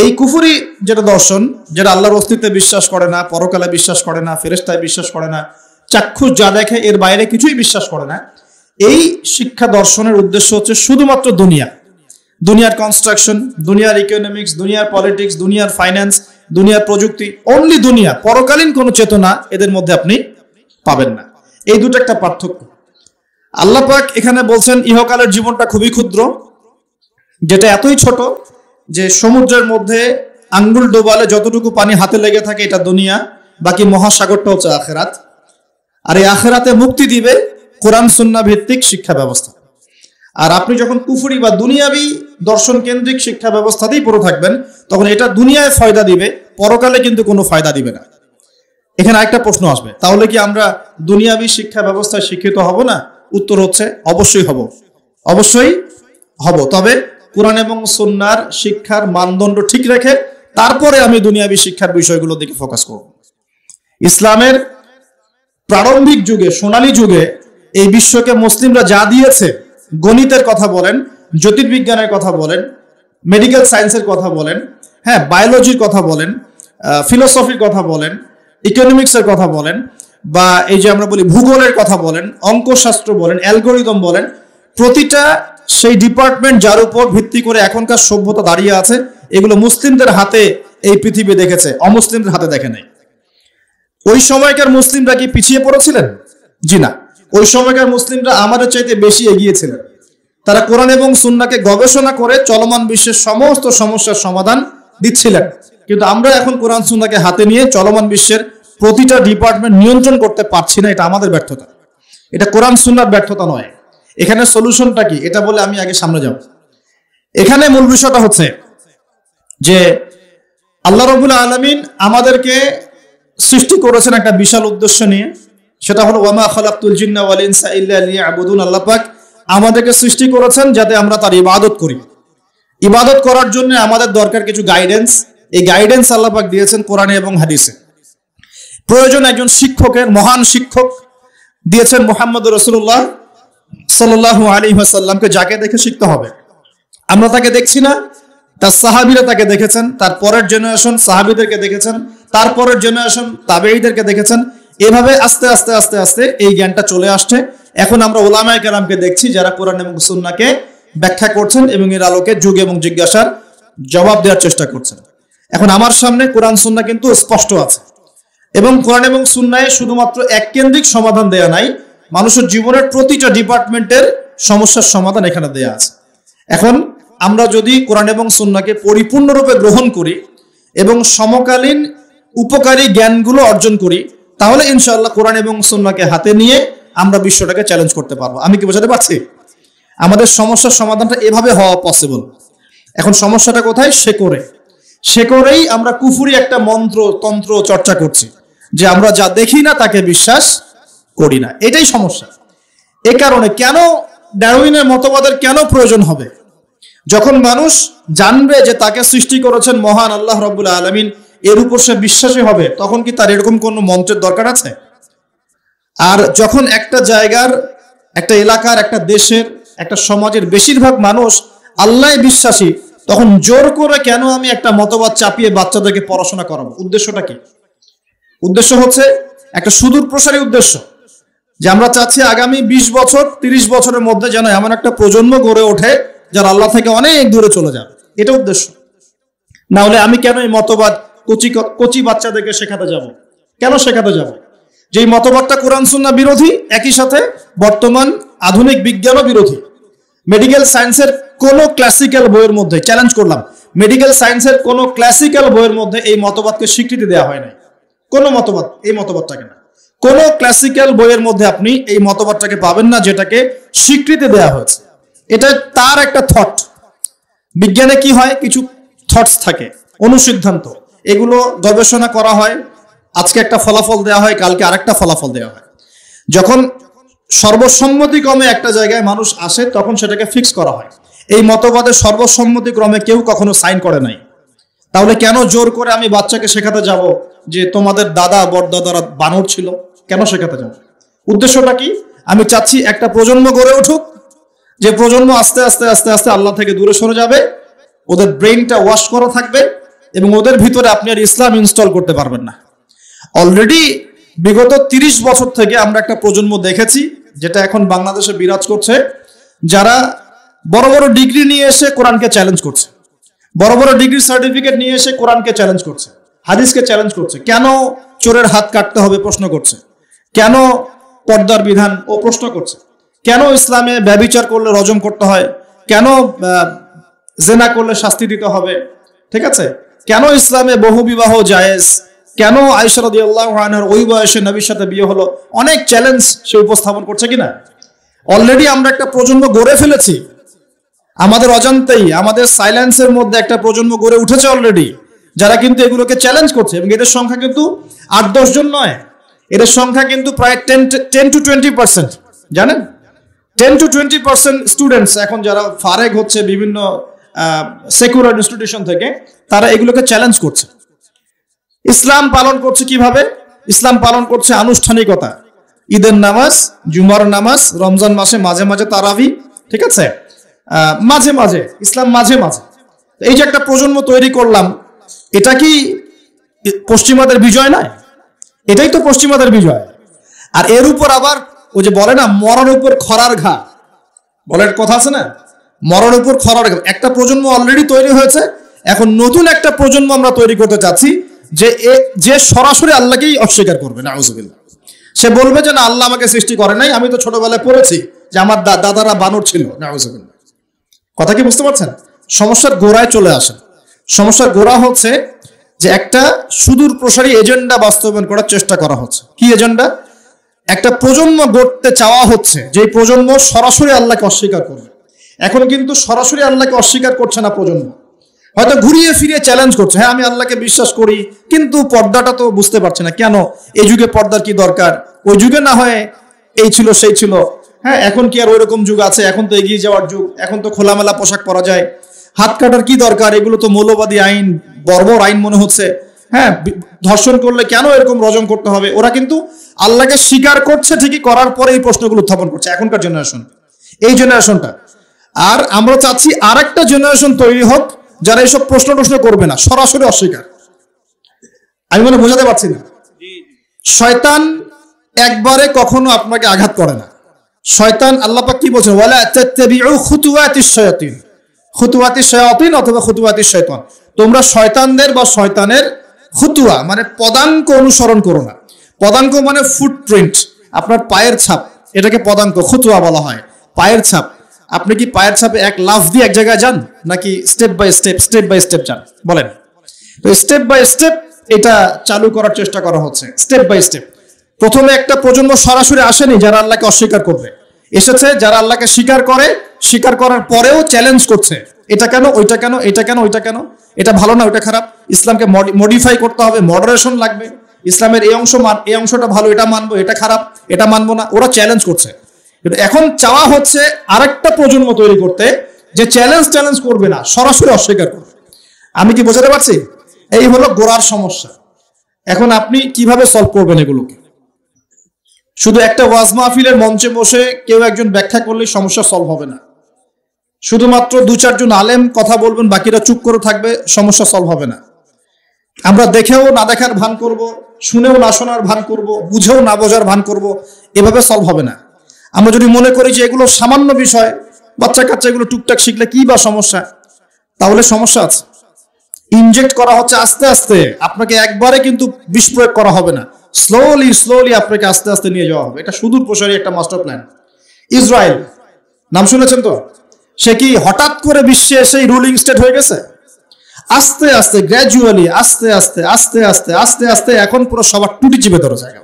এই কুফুরি যেটা দর্শন, যেটা আল্লাহর অস্তিত্বে বিশ্বাস করে না, পরকালে বিশ্বাস করে না ফেরেস্তায় বিশ্বাস করে না, চাক্ষুষ যা দেখে এর বাইরে কিছুই বিশ্বাস করে না, এই শিক্ষা দর্শনের উদ্দেশ্য হচ্ছে শুধুমাত্র দুনিয়া। দুনিয়ার কনস্ট্রাকশন দুনিয়ার ইকোনমিক্স দুনিয়ার পলিটিক্স দুনিয়ার ফাইন্যান্স দুনিয়ার প্রযুক্তি অনলি দুনিয়া, পরকালীন কোনো চেতনা এদের মধ্যে আপনি পাবেন না। এই দুটো একটা পার্থক্য। আল্লাহ পাক এখানে বলছেন, ইহকালের জীবনটা খুবই ক্ষুদ্র, যেটা এতই ছোট যে সমুদ্রের মধ্যে আঙ্গুল ডোবালে যতটুকু পানি হাতে লেগে থাকে এটা দুনিয়া, বাকি মহাসাগরটা হচ্ছে আখেরাত। আর এই আখেরাতে মুক্তি দিবে কোরআন, সুন্না ভিত্তিক শিক্ষা ব্যবস্থা। আর আপনি যখন কুফুরি বা দুনিয়াবি দর্শন কেন্দ্রিক শিক্ষা ব্যবস্থাতেই পড়ে থাকবেন, তখন এটা দুনিয়ায় ফয়দা দিবে, পরকালে কিন্তু কোনো ফায়দা দিবে না। এখানে আরেকটা প্রশ্ন আসবে, তাহলে কি আমরা দুনিয়াবি শিক্ষা ব্যবস্থায় শিক্ষিত হব না? উত্তর হচ্ছে, অবশ্যই হব। অবশ্যই হব, তবে কোরআন এবং সন্ন্যার শিক্ষার মানদণ্ড ঠিক রেখে তারপরে আমি দুনিয়াবি শিক্ষার বিষয়গুলো দিকে ফোকাস করব। ইসলামের প্রারম্ভিক যুগে, সোনালী যুগে এই বিশ্বকে মুসলিমরা যা দিয়েছে, গণিতের কথা বলেন, জ্যোতির্বিজ্ঞানের কথা বলেন মেডিকেল সায়েন্সের কথা বলেন হ্যাঁ বায়োলজির কথা বলেন ফিলোসফির কথা বলেন ইকোনমিক্সের কথা বলেন, বা এই যে আমরা বলি ভূগোলের কথা বলেন, অঙ্কশাস্ত্র বলেন অ্যালগোরিদম বলেন প্রতিটা সেই ডিপার্টমেন্ট যার উপর ভিত্তি করে এখনকার সভ্যতা দাঁড়িয়ে আছে, এগুলো মুসলিমদের হাতে এই পৃথিবী দেখেছে, অমুসলিমদের হাতে দেখে নাই। ওই সময়কার মুসলিমরা কি পিছিয়ে পড়েছিলেন? জি না। ওই সময়কার মুসলিমরা আমাদের চাইতে বেশি এগিয়েছিলেন তারা কোরআন এবং সুন্নাকে গবেষণা করে চলমান বিশ্বের সমস্ত সমস্যার সমাধান দিচ্ছিলেন। কিন্তু আমরা এখন কোরআন সুন্নাকে হাতে নিয়ে চলমান বিশ্বের প্রতিটা ডিপার্টমেন্ট নিয়ন্ত্রণ করতে পারছি না, এটা আমাদের ব্যর্থতা। এটা কোরআন সুন্নার ব্যর্থতা নয়। এখানে সলিউশনটা কি? এটা বলে আমি আগে সামনে যাব। এখানে মূল বিষয়টা হচ্ছে যে আল্লাহ রবুল আলমিন আমাদেরকে সৃষ্টি করেছেন একটা বিশাল উদ্দেশ্য নিয়ে। সেটা হলো ওয়ামা খালাকুল জিন্না ওয়াল ইনসা ইল্লা লিয়াবুদুন আল্লাহ পাক আমাদেরকে সৃষ্টি করেছেন যাতে আমরা তার ইবাদত করি। ইবাদত করার জন্য আমাদের দরকার কিছু গাইডেন্স এই গাইডেন্স আল্লাহ পাক দিয়েছেন কোরআনে এবং হাদিসে। প্রয়োজন একজন শিক্ষকের, মহান শিক্ষক দিয়েছেন মোহাম্মদ রসুল্লাহ সাল্লাহ আলী সাল্লামকে যাকে দেখে শিখতে হবে। আমরা তাকে দেখছি না, তার সাহাবিরা তাকে দেখেছেন, তার পরের জেনারেশন সাহাবিদেরকে দেখেছেন তারপরের জেনারেশন তাবেইদেরকে দেখেছেন। এভাবে আস্তে আস্তে আস্তে আস্তে এই জ্ঞানটা চলে আসছে। এখন আমরা ওলামায় কালামকে দেখছি যারা কোরআন এবং সুন্নাকে ব্যাখ্যা করছেন এবং এর আলোকে যুগ এবং জিজ্ঞাসার জবাব দেওয়ার চেষ্টা করছেন। এখন আমার সামনে কোরআন সুন্না কিন্তু স্পষ্ট আছে এবং কোরআন এবং সুন্নায় শুধুমাত্র এক কেন্দ্রিক সমাধান দেয়া নাই মানুষের জীবনের প্রতিটা ডিপার্টমেন্টের সমস্যার সমাধান এখানে দেয়া আছে। এখন আমরা যদি কোরআন এবং সুন্নাকে পরিপূর্ণরূপে গ্রহণ করি এবং সমকালীন উপকারী জ্ঞানগুলো অর্জন করি, তাহলে ইনশাআল্লাহ কোরআন এবং সুন্নাকে হাতে নিয়ে আমরা বিশ্বটাকে চ্যালেঞ্জ করতে পারব। আমি কি বোঝাতে পারছি? আমাদের সমস্যার সমাধানটা এভাবে হওয়া পসিবল এখন সমস্যাটা কোথায়? সে করে সে করেই আমরা কুফুরি একটা মন্ত্র, তন্ত্র চর্চা করছি, যে আমরা যা দেখি না তাকে বিশ্বাস করি না। এটাই সমস্যা। এ কারণে কেন ডারউইনের মতবাদের কেন প্রয়োজন হবে? যখন মানুষ জানবে যে তাকে সৃষ্টি করেছেন মহান আল্লাহ রব্বুল আলমিন, এর উপর সে বিশ্বাসী হবে, তখন কি তার এরকম কোনো মন্ত্রের দরকার আছে? আর যখন একটা জায়গার, একটা এলাকার, একটা দেশের, একটা সমাজের বেশিরভাগ মানুষ আল্লাহ বিশ্বাসী, তখন জোর করে কেন আমি একটা মতবাদ চাপিয়ে বাচ্চাদেরকে পড়াশোনা করাবো? উদ্দেশ্যটা কি? উদ্দেশ্য হচ্ছে একটা সুদূর প্রসারী উদ্দেশ্য। যে আমরা চাচ্ছি আগামী ২০ বছর ৩০ বছরের মধ্যে যেন এমন একটা প্রজন্ম গড়ে ওঠে যারা আল্লাহ থেকে অনেক দূরে চলে যাবে। এটা উদ্দেশ্য। না হলে আমি কেন এই মতবাদ কচি কচি বাচ্চাদেরকে শেখাতে যাব? কেন শেখাতে যাব? যে মতবাদটা কোরআন সুন্না বিরোধী, একই সাথে বর্তমান আধুনিক বিজ্ঞানও বিরোধী। মেডিকেল সায়েন্সের কোনো ক্লাসিক্যাল বইয়ের মধ্যে চ্যালেঞ্জ করলাম মেডিকেল সায়েন্সের কোনো ক্লাসিক্যাল বইয়ের মধ্যে এই মতবাদকে স্বীকৃতি দেওয়া হয় নাই। কোনো মতবাদ, এই মতবাদটাকে না। কোনো ক্লাসিক্যাল বইয়ের মধ্যে আপনি এই মতবাদটাকে পাবেন না, যেটাকে স্বীকৃতি দেওয়া হয়েছে। এটা তার একটা থট বিজ্ঞানে কি হয়? কিছু থটস থাকে, অনুসিদ্ধান্ত। এগুলো গবেষণা করা হয়, আজকে একটা ফলাফল দেওয়া হয়, কালকে আরেকটা ফলাফল দেওয়া হয়। যখন সর্বসম্মতিক্রমে একটা জায়গায় মানুষ আসে, তখন সেটাকে ফিক্স করা হয়। এই মতবাদের সর্বসম্মতিক্রমে কেউ কখনো সাইন করে নাই। তাহলে কেন জোর করে আমি বাচ্চাকে শেখাতে যাব যে তোমাদের দাদা, বড়দাদারা বানর ছিল? কেন শেখাতে যাব উদ্দেশ্যটা কি? আমি চাচ্ছি একটা প্রজন্ম গড়ে উঠুক, যে প্রজন্ম আস্তে আস্তে আস্তে আস্তে আল্লাহ থেকে দূরে সরে যাবে, ওদের ব্রেইনটা ওয়াশ করা থাকবে, এবং ওদের ভিতরে আপনি আর ইসলাম ইনস্টল করতে পারবেন না। অলরেডি বিগত তিরিশ বছর থেকে আমরা একটা প্রজন্ম দেখেছি, যেটা এখন বাংলাদেশে বিরাজ করছে, যারা বড় বড় ডিগ্রি নিয়ে এসে কোরআনকে চ্যালেঞ্জ করছে, বড় বড় ডিগ্রি সার্টিফিকেট নিয়ে এসে কোরআনকে চ্যালেঞ্জ করছে, হাদিসকে চ্যালেঞ্জ করছে। কেন চোরের হাত কাটতে হবে প্রশ্ন করছে? কেন পর্দার বিধান ও প্রশ্ন করছে? কেন ইসলামে ব্যবিচার করলে রজম করতে হয়? কেন জেনা করলে শাস্তি দিতে হবে? ঠিক আছে? কেন ইসলামে বহু বিবাহ জায়েজ? কেন আয়সারদি ওই বয়সে নবীর সাথে বিয়ে হলো? অনেক চ্যালেঞ্জ সে উপস্থাপন করছে কিনা? অলরেডি আমরা একটা প্রজন্ম গড়ে ফেলেছি। আমাদের অজান্তেই, আমাদের সাইলেন্সের মধ্যে একটা প্রজন্ম গড়ে উঠেছে অলরেডি যারা কিন্তু এগুলোকে চ্যালেঞ্জ করছে এবং এদের সংখ্যা কিন্তু আট দশ জন নয়। এদের সংখ্যা কিন্তু প্রায় ten ten to twenty percent জানেন? Ten to twenty percent students এখন যারা ফারেক হচ্ছে বিভিন্ন সেকুলার ইনস্টিটিউশন থেকে, তারা এগুলোকে চ্যালেঞ্জ করছে। ইসলাম পালন করছে কীভাবে? ইসলাম পালন করছে আনুষ্ঠানিকতা। ঈদের নামাজ, জুমার নামাজ, রমজান মাসে মাঝে মাঝে তারাবি, ঠিক আছে? মাঝে মাঝে, ইসলাম মাঝে মাঝে। এই যে একটা প্রজন্ম তৈরি করলাম, এটা কি পশ্চিমাদের বিজয় নয়? এটাই তো পশ্চিমাদের বিজয়। আর এর উপর আবার ও যে বলে না মরার উপর খরার ঘা বলার কথা আছে না? মরার উপর খরার ঘা একটা প্রজন্ম অলরেডি তৈরি হয়েছে, এখন নতুন একটা প্রজন্ম আমরা তৈরি করতে চাচ্ছি, যে এ, যে সরাসরি আল্লাহকেই অস্বীকার করবে না আউজুবিল্লাহ সে বলবে যে, না, আল্লাহ আমাকে সৃষ্টি করে নাই, আমি তো ছোটবেলায় পড়েছি যে আমার দাদারা বানর ছিল। না কথা কি বুঝতে পারছেন? সমস্যার গোড়ায় চলে আসেন। সমস্যার গোড়া হচ্ছে যে একটা সুদূর প্রসারী এজেন্ডা বাস্তবায়ন করার চেষ্টা করা হচ্ছে। কি এজেন্ডা? একটা প্রজন্ম গড়তে চাওয়া হচ্ছে যে প্রজন্ম সরাসরি আল্লাহকে অস্বীকার করবে। এখন কিন্তু সরাসরি আল্লাহকে অস্বীকার করছে না প্রজন্ম। হয়তো ঘুরিয়ে ফিরিয়ে চ্যালেঞ্জ করছে হ্যাঁ আমি আল্লাহকে বিশ্বাস করি, কিন্তু পর্দাটা তো বুঝতে পারছে না। কেন? এই যুগে পর্দার কি দরকার? ওই যুগে না হয় এই ছিল, সেই ছিল। হ্যাঁ এখন কি আর ওইরকম যুগ আছে? এখন তো এগিয়ে যাওয়ার যুগ, এখন তো খোলামেলা পোশাক পরা যায়। হাত কাটার কি দরকার? এগুলো তো মৌলবাদী আইন, বর্বর আইন মনে হচ্ছে। হ্যাঁ ধর্ষণ করলে কেন এরকম রজম করতে হবে? ওরা কিন্তু আল্লাহকে স্বীকার করছে ঠিকই, করার পরে এই প্রশ্নগুলো উত্থাপন করছে। এখনকার জেনারেশন এই জেনারেশনটা আর আমরা চাচ্ছি আরেকটা জেনারেশন তৈরি হোক, যারা এইসব প্রশ্ন টশ্ন করবে না, সরাসরি অস্বীকার। আমি মনে বোঝাতে পারছি না। শয়তান একবারে কখনো আপনাকে আঘাত করে না। শয়তান আল্লাপাক কি বলছেন? ওয়ালা তাত্তাবিউ খুতুওয়াতিশ শায়াতিন। খুতুওয়াতিশ শায়াতিন অথবা খুতুওয়াতিশ শয়তান। তোমরা শয়তানদের বা শয়তানের খুতুয়া মানে পদাঙ্ক অনুসরণ করো না। পদাঙ্ক মানে ফুটপ্রিন্ট আপনার পায়ের ছাপ। এটাকে পদাঙ্ক, খুতুয়া বলা হয়। পায়ের ছাপ। আপনি কি পায়ের ছাপে এক লাফ দিয়ে এক জায়গায় যান, নাকি step by step step by step যান? বলেন। তো স্টেপ বাই স্টেপ এটা চালু করার চেষ্টা করা হচ্ছে স্টেপ বাই স্টেপ প্রথমে একটা প্রজন্ম সরাসরি আসেনি যারা আল্লাহকে অস্বীকার করবে। এসেছে, যারা আল্লাহকে স্বীকার করে, স্বীকার করার পরেও চ্যালেঞ্জ করছে। এটা কেন, ওইটা কেন, এটা কেন, ওইটা কেন? এটা ভালো না, ওইটা খারাপ? ইসলামকে মডিফাই করতে হবে মডারেশন লাগবে। ইসলামের এই অংশ মান এই অংশটা ভালো, এটা মানবো, এটা খারাপ, এটা মানবো না, ওরা চ্যালেঞ্জ করছে। কিন্তু এখন চাওয়া হচ্ছে আরেকটা প্রজন্ম তৈরি করতে, যে চ্যালেঞ্জ চ্যালেঞ্জ করবে না, সরাসরি অস্বীকার করবে। আমি কি বোঝাতে পারছি? এই হলো গোড়ার সমস্যা। এখন আপনি কীভাবে সলভ করবেন এগুলোকে? শুধু একটা ওয়াজ মাহফিলের মঞ্চে বসে কেউ একজন ব্যাখ্যা করলে সমস্যা সলভ হবে না। শুধুমাত্র দু চারজন আলেম কথা বলবেন, বাকিরা চুপ করে থাকবে, সমস্যা সলভ হবে না। আমরা দেখেও না দেখার ভান করব, শুনেও না শোনার ভান করব, বুঝেও না বোঝার ভান করব, এভাবে সলভ হবে না। আমরা যদি মনে করি যে এগুলো সামান্য বিষয় বাচ্চা কাচ্চা এগুলো টুকটাক শিখলে কি বা সমস্যা? তাহলে সমস্যা আছে। ইনজেক্ট করা হচ্ছে আস্তে আস্তে, আপনাকে একবারে কিন্তু বিষ প্রয়োগ করা হবে না। স্লোলি স্লোলি আপনাকে আস্তে আস্তে নিয়ে যাওয়া হবে। এটা সুদূর প্রসারী একটা মাস্টার প্ল্যান ইসরায়েল, নাম শুনেছেন তো? সে কি হঠাৎ করে বিশ্বে সেই রুলিং স্টেট হয়ে গেছে? আস্তে আস্তে গ্র্যাজুয়ালি আস্তে আস্তে আস্তে আস্তে আস্তে আস্তে এখন পুরো সবার টুটি চিপে ধরে জায়গা